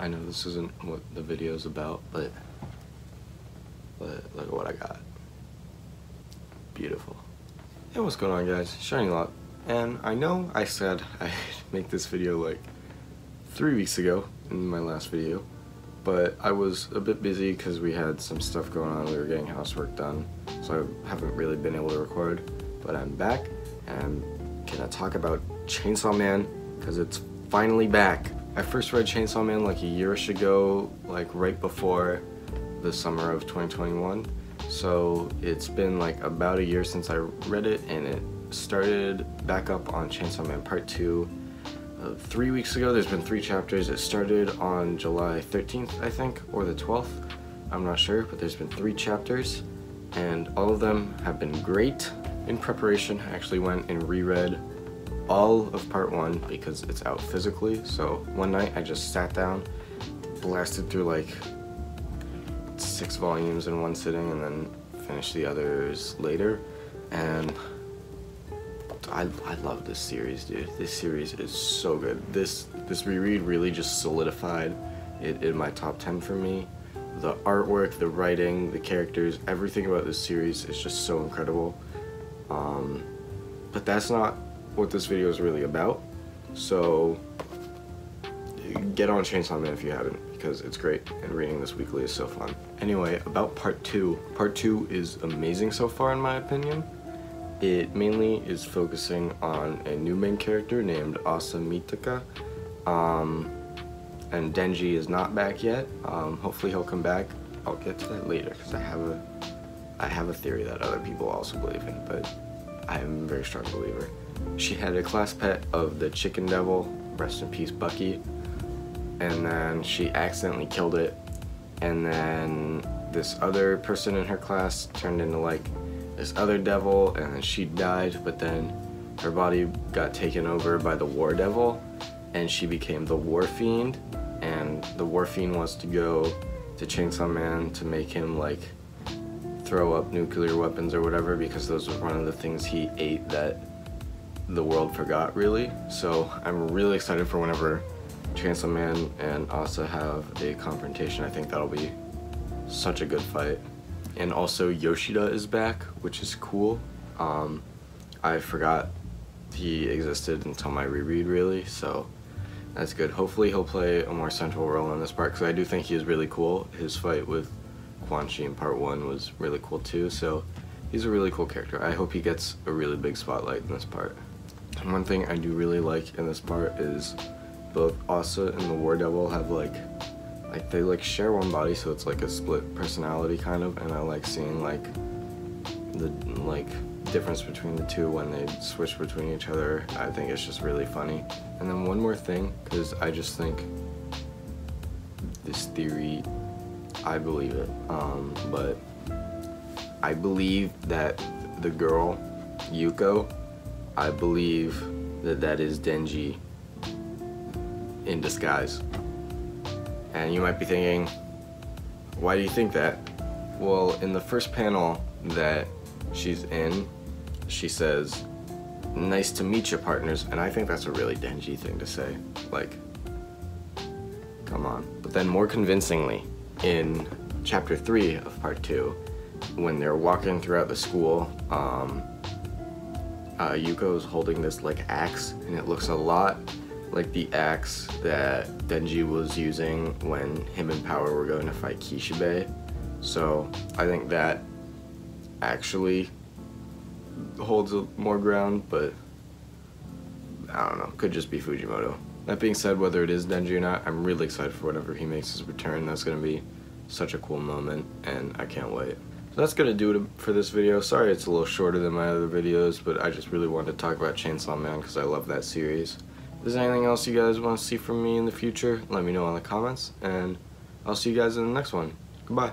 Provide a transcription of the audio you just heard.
I know this isn't what the video's about, but, but look at what I got. Beautiful. Hey, what's going on guys? Shinylocke. And I know I said I'd make this video like three weeks ago in my last video, but I was a bit busy because we had some stuff going on. We were getting housework done, so I haven't really been able to record. But I'm back, and can I'm gonna talk about Chainsaw Man because it's finally back. I first read Chainsaw Man like a yearish ago, like right before the summer of 2021. So it's been like about a year since I read it, and it started back up on Chainsaw Man Part 2 uh, three weeks ago. There's been three chapters. It started on July 13th, I think, or the 12th. I'm not sure, but there's been three chapters, and all of them have been great. In preparation, I actually went and reread all of part one because it's out physically. So one night I just sat down, blasted through like six volumes in one sitting, and then finished the others later. And I, I love this series, dude. This series is so good. This this reread really just solidified it in my top 10 for me. The artwork, the writing, the characters, everything about this series is just so incredible. Um, but that's not what this video is really about. So get on Chainsaw Man if you haven't because it's great and reading this weekly is so fun. Anyway, about part two. Part two is amazing so far in my opinion. It mainly is focusing on a new main character named Asa Mitaka. Um, and Denji is not back yet. Um, hopefully he'll come back. I'll get to that later because I have a I have a theory that other people also believe in, but I am a very strong believer. She had a class pet of the chicken devil, rest in peace Bucky, and then she accidentally killed it, and then this other person in her class turned into like this other devil and then she died but then her body got taken over by the war devil and she became the war fiend and the war fiend wants to go to chainsaw man to make him like throw up nuclear weapons or whatever because those were one of the things he ate that the world forgot really so i'm really excited for whenever chainsaw man and asa have a confrontation i think that'll be such a good fight and also Yoshida is back, which is cool. Um, I forgot he existed until my reread really, so that's good. Hopefully he'll play a more central role in this part because I do think he is really cool. His fight with Quanxi in part one was really cool too, so he's a really cool character. I hope he gets a really big spotlight in this part. And one thing I do really like in this part is both Asa and the War Devil have like like they like share one body so it's like a split personality kind of and I like seeing like the like difference between the two when they switch between each other I think it's just really funny and then one more thing because I just think this theory I believe it um, but I believe that the girl Yuko I believe that that is Denji in disguise and you might be thinking, why do you think that? Well, in the first panel that she's in, she says, nice to meet you partners, and I think that's a really Denji thing to say. Like, come on. But then more convincingly, in chapter three of part two, when they're walking throughout the school, um, uh, Yuko's holding this like axe, and it looks a lot like the axe that Denji was using when him and Power were going to fight Kishibe. So I think that actually holds more ground, but I don't know, could just be Fujimoto. That being said, whether it is Denji or not, I'm really excited for whatever he makes his return. That's going to be such a cool moment, and I can't wait. So that's going to do it for this video. Sorry it's a little shorter than my other videos, but I just really wanted to talk about Chainsaw Man because I love that series. If there's anything else you guys want to see from me in the future, let me know in the comments, and I'll see you guys in the next one. Goodbye.